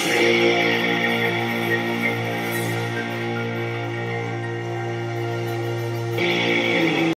Peace.